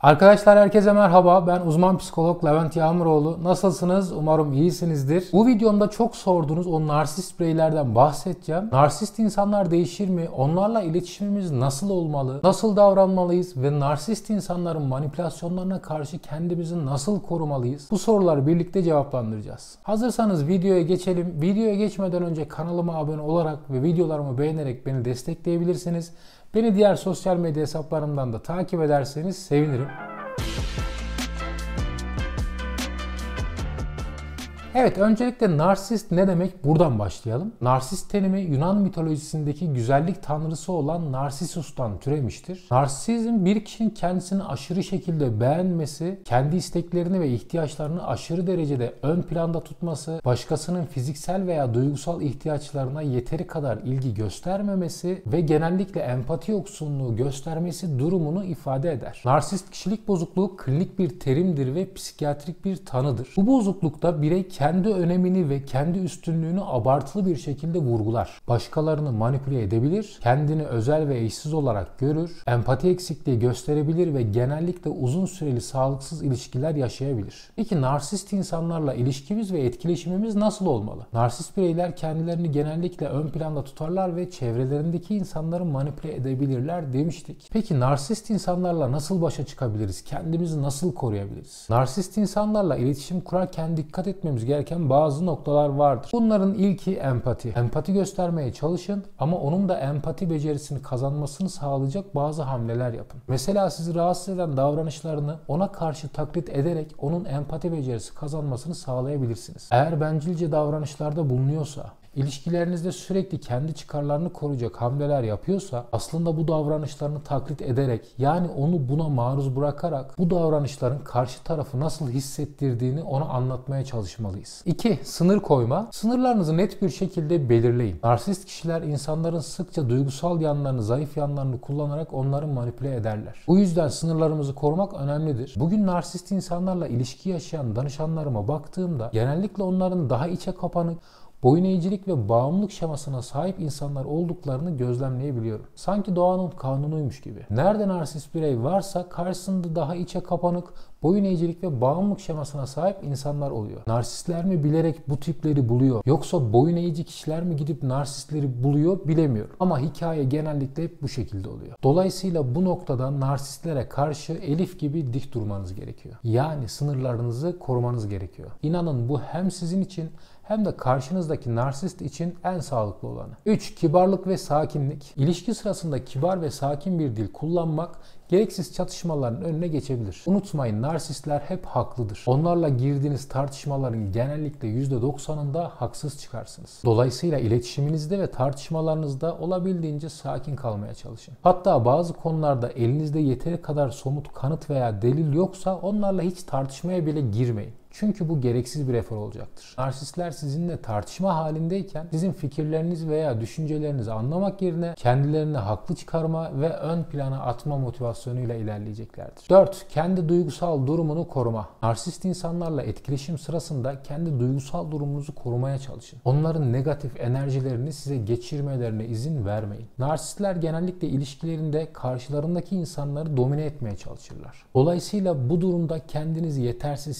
Arkadaşlar herkese merhaba. Ben uzman psikolog Levent Yağmuroğlu. Nasılsınız? Umarım iyisinizdir. Bu videomda çok sorduğunuz o narsist bireylerden bahsedeceğim. Narsist insanlar değişir mi? Onlarla iletişimimiz nasıl olmalı? Nasıl davranmalıyız? Ve narsist insanların manipülasyonlarına karşı kendimizi nasıl korumalıyız? Bu soruları birlikte cevaplandıracağız. Hazırsanız videoya geçelim. Videoya geçmeden önce kanalıma abone olarak ve videolarımı beğenerek beni destekleyebilirsiniz. Beni diğer sosyal medya hesaplarımdan da takip ederseniz sevinirim. Evet, öncelikle narsist ne demek? Buradan başlayalım. Narsist terimi Yunan mitolojisindeki güzellik tanrısı olan Narsisus'tan türemiştir. Narsizm bir kişinin kendisini aşırı şekilde beğenmesi, kendi isteklerini ve ihtiyaçlarını aşırı derecede ön planda tutması, başkasının fiziksel veya duygusal ihtiyaçlarına yeteri kadar ilgi göstermemesi ve genellikle empati yoksunluğu göstermesi durumunu ifade eder. Narsist kişilik bozukluğu klinik bir terimdir ve psikiyatrik bir tanıdır. Bu bozuklukta birey kendi önemini ve kendi üstünlüğünü abartılı bir şekilde vurgular. Başkalarını manipüle edebilir, kendini özel ve eşsiz olarak görür, empati eksikliği gösterebilir ve genellikle uzun süreli sağlıksız ilişkiler yaşayabilir. Peki narsist insanlarla ilişkimiz ve etkileşimimiz nasıl olmalı? Narsist bireyler kendilerini genellikle ön planda tutarlar ve çevrelerindeki insanları manipüle edebilirler demiştik. Peki narsist insanlarla nasıl başa çıkabiliriz? Kendimizi nasıl koruyabiliriz? Narsist insanlarla iletişim kurarken dikkat etmemiz gereken bazı noktalar vardır. Bunların ilki empati. Empati göstermeye çalışın ama onun da empati becerisini kazanmasını sağlayacak bazı hamleler yapın. Mesela sizi rahatsız eden davranışlarını ona karşı taklit ederek onun empati becerisi kazanmasını sağlayabilirsiniz. Eğer bencilce davranışlarda bulunuyorsa, ilişkilerinizde sürekli kendi çıkarlarını koruyacak hamleler yapıyorsa aslında bu davranışlarını taklit ederek yani onu buna maruz bırakarak bu davranışların karşı tarafı nasıl hissettirdiğini ona anlatmaya çalışmalıyız. 2. Sınır koyma. Sınırlarınızı net bir şekilde belirleyin. Narsist kişiler insanların sıkça duygusal yanlarını, zayıf yanlarını kullanarak onları manipüle ederler. Bu yüzden sınırlarımızı korumak önemlidir. Bugün narsist insanlarla ilişki yaşayan danışanlarıma baktığımda genellikle onların daha içe kapanık, boyun eğicilik ve bağımlılık şemasına sahip insanlar olduklarını gözlemleyebiliyorum. Sanki doğanın kanunuymuş gibi. Nerede narsist birey varsa karşısında daha içe kapanık, boyun eğicilik ve bağımlılık şemasına sahip insanlar oluyor. Narsistler mi bilerek bu tipleri buluyor? Yoksa boyun eğici kişiler mi gidip narsistleri buluyor bilemiyorum. Ama hikaye genellikle hep bu şekilde oluyor. Dolayısıyla bu noktada narsistlere karşı Elif gibi dik durmanız gerekiyor. Yani sınırlarınızı korumanız gerekiyor. İnanın bu hem sizin için hem de karşınızdaki narsist için en sağlıklı olanı. 3. Kibarlık ve sakinlik. İlişki sırasında kibar ve sakin bir dil kullanmak gereksiz çatışmaların önüne geçebilir. Unutmayın narsistler hep haklıdır. Onlarla girdiğiniz tartışmaların genellikle %90'ında haksız çıkarsınız. Dolayısıyla iletişiminizde ve tartışmalarınızda olabildiğince sakin kalmaya çalışın. Hatta bazı konularda elinizde yeteri kadar somut kanıt veya delil yoksa onlarla hiç tartışmaya bile girmeyin. Çünkü bu gereksiz bir efor olacaktır. Narsistler sizinle tartışma halindeyken sizin fikirleriniz veya düşüncelerinizi anlamak yerine kendilerini haklı çıkarma ve ön plana atma motivasyonuyla ilerleyeceklerdir. 4. Kendi duygusal durumunu koruma. Narsist insanlarla etkileşim sırasında kendi duygusal durumunuzu korumaya çalışın. Onların negatif enerjilerini size geçirmelerine izin vermeyin. Narsistler genellikle ilişkilerinde karşılarındaki insanları domine etmeye çalışırlar. Dolayısıyla bu durumda kendinizi yetersiz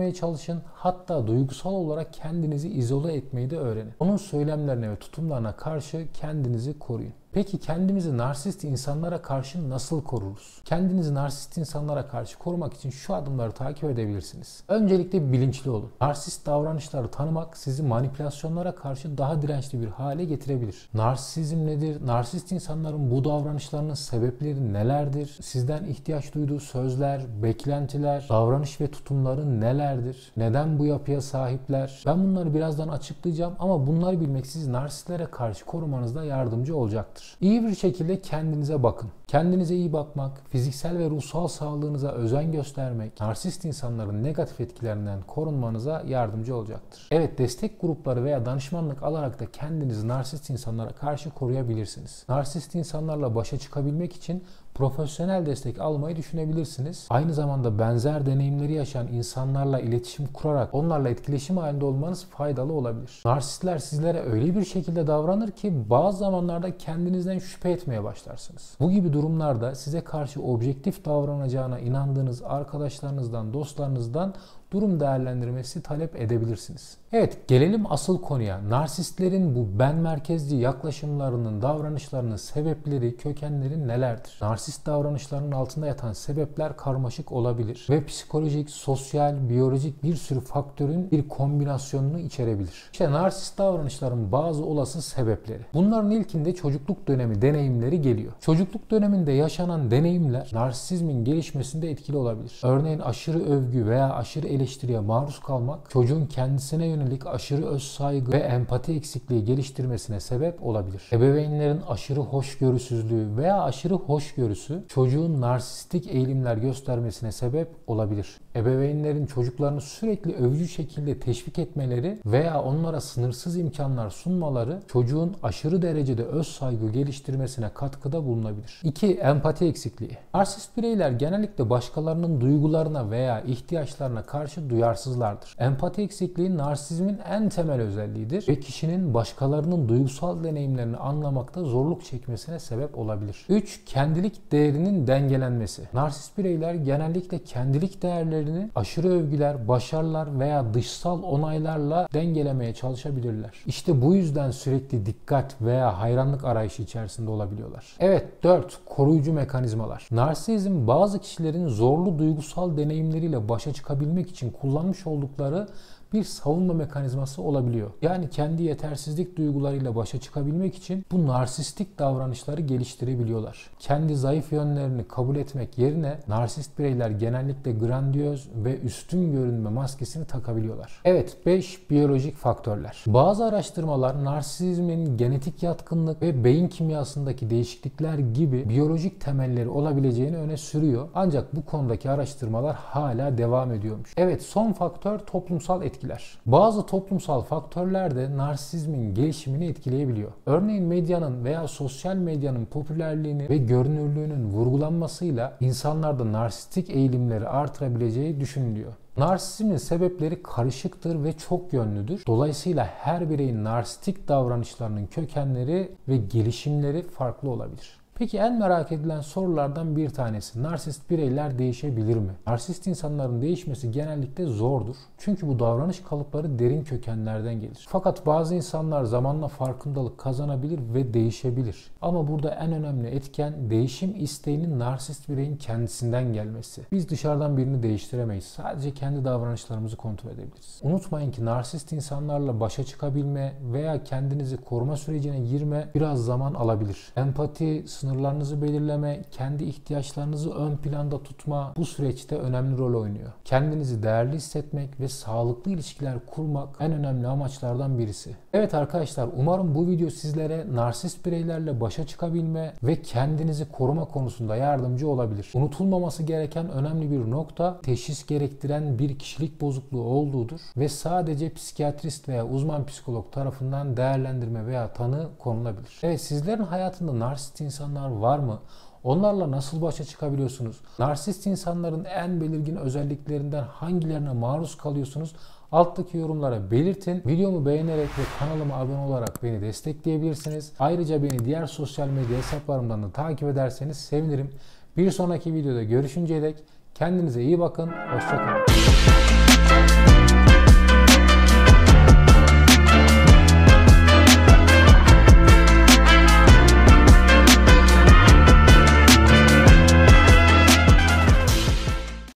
hissetmemeye çalışın. Hatta duygusal olarak kendinizi izole etmeyi de öğrenin. Onun söylemlerine ve tutumlarına karşı kendinizi koruyun. Peki kendimizi narsist insanlara karşı nasıl koruruz? Kendinizi narsist insanlara karşı korumak için şu adımları takip edebilirsiniz. Öncelikle bilinçli olun. Narsist davranışları tanımak sizi manipülasyonlara karşı daha dirençli bir hale getirebilir. Narsizm nedir? Narsist insanların bu davranışlarının sebepleri nelerdir? Sizden ihtiyaç duyduğu sözler, beklentiler, davranış ve tutumları nelerdir? Neden bu yapıya sahipler? Ben bunları birazdan açıklayacağım ama bunları bilmek sizi narsistlere karşı korumanızda yardımcı olacaktır olacaktır. İyi bir şekilde kendinize bakın. Kendinize iyi bakmak, fiziksel ve ruhsal sağlığınıza özen göstermek, narsist insanların negatif etkilerinden korunmanıza yardımcı olacaktır. Evet destek grupları veya danışmanlık alarak da kendinizi narsist insanlara karşı koruyabilirsiniz. Narsist insanlarla başa çıkabilmek için profesyonel destek almayı düşünebilirsiniz. Aynı zamanda benzer deneyimleri yaşayan insanlarla iletişim kurarak onlarla etkileşim halinde olmanız faydalı olabilir. Narsistler sizlere öyle bir şekilde davranır ki bazı zamanlarda kendinizden şüphe etmeye başlarsınız. Bu gibi durumlarda size karşı objektif davranacağına inandığınız arkadaşlarınızdan, dostlarınızdan durum değerlendirmesi talep edebilirsiniz. Evet gelelim asıl konuya. Narsistlerin bu ben merkezli yaklaşımlarının, davranışlarının sebepleri, kökenleri nelerdir? Narsist davranışlarının altında yatan sebepler karmaşık olabilir ve psikolojik, sosyal, biyolojik bir sürü faktörün bir kombinasyonunu içerebilir. İşte narsist davranışların bazı olası sebepleri. Bunların ilkinde çocukluk dönemi deneyimleri geliyor. Çocukluk döneminde yaşanan deneyimler narsizmin gelişmesinde etkili olabilir. Örneğin aşırı övgü veya aşırı eleştiriye maruz kalmak çocuğun kendisine yönelik aşırı öz saygı ve empati eksikliği geliştirmesine sebep olabilir. Ebeveynlerin aşırı hoşgörüsüzlüğü veya aşırı hoşgörüsü çocuğun narsistik eğilimler göstermesine sebep olabilir. Ebeveynlerin çocuklarını sürekli övücü şekilde teşvik etmeleri veya onlara sınırsız imkanlar sunmaları çocuğun aşırı derecede öz saygı geliştirmesine katkıda bulunabilir. 2. Empati eksikliği. Narsist bireyler genellikle başkalarının duygularına veya ihtiyaçlarına karşı duyarsızlardır. Empati eksikliği narsizmin en temel özelliğidir ve kişinin başkalarının duygusal deneyimlerini anlamakta zorluk çekmesine sebep olabilir. 3. Kendilik değerinin dengelenmesi. Narsist bireyler genellikle kendilik değerlerini aşırı övgüler, başarılar veya dışsal onaylarla dengelemeye çalışabilirler. İşte bu yüzden sürekli dikkat veya hayranlık arayışı içerisinde olabiliyorlar. Evet 4. Koruyucu mekanizmalar. Narsizm bazı kişilerin zorlu duygusal deneyimleriyle başa çıkabilmek için kullanmış oldukları bir savunma mekanizması olabiliyor. Yani kendi yetersizlik duygularıyla başa çıkabilmek için bu narsistik davranışları geliştirebiliyorlar. Kendi zayıf yönlerini kabul etmek yerine narsist bireyler genellikle grandiyöz ve üstün görünme maskesini takabiliyorlar. Evet 5 biyolojik faktörler. Bazı araştırmalar narsizmin genetik yatkınlık ve beyin kimyasındaki değişiklikler gibi biyolojik temelleri olabileceğini öne sürüyor. Ancak bu konudaki araştırmalar hala devam ediyormuş. Evet son faktör toplumsal etki etkiler. Bazı toplumsal faktörler de narsizmin gelişimini etkileyebiliyor. Örneğin medyanın veya sosyal medyanın popülerliğini ve görünürlüğünün vurgulanmasıyla insanlarda narsistik eğilimleri artırabileceği düşünülüyor. Narsizmin sebepleri karışıktır ve çok yönlüdür. Dolayısıyla her bireyin narsistik davranışlarının kökenleri ve gelişimleri farklı olabilir. Peki en merak edilen sorulardan bir tanesi. Narsist bireyler değişebilir mi? Narsist insanların değişmesi genellikle zordur. Çünkü bu davranış kalıpları derin kökenlerden gelir. Fakat bazı insanlar zamanla farkındalık kazanabilir ve değişebilir. Ama burada en önemli etken değişim isteğinin narsist bireyin kendisinden gelmesi. Biz dışarıdan birini değiştiremeyiz. Sadece kendi davranışlarımızı kontrol edebiliriz. Unutmayın ki narsist insanlarla başa çıkabilme veya kendinizi koruma sürecine girme biraz zaman alabilir. Empati, sınır sınırlarınızı belirleme, kendi ihtiyaçlarınızı ön planda tutma bu süreçte önemli rol oynuyor. Kendinizi değerli hissetmek ve sağlıklı ilişkiler kurmak en önemli amaçlardan birisi. Evet arkadaşlar umarım bu video sizlere narsist bireylerle başa çıkabilme ve kendinizi koruma konusunda yardımcı olabilir. Unutulmaması gereken önemli bir nokta teşhis gerektiren bir kişilik bozukluğu olduğudur ve sadece psikiyatrist veya uzman psikolog tarafından değerlendirme veya tanı konulabilir. Evet sizlerin hayatında narsist insanlar insanlar var mı? Onlarla nasıl başa çıkabiliyorsunuz? Narsist insanların en belirgin özelliklerinden hangilerine maruz kalıyorsunuz? Alttaki yorumlara belirtin. Videomu beğenerek ve kanalıma abone olarak beni destekleyebilirsiniz. Ayrıca beni diğer sosyal medya hesaplarımdan da takip ederseniz sevinirim. Bir sonraki videoda görüşünceye dek kendinize iyi bakın. Hoşçakalın.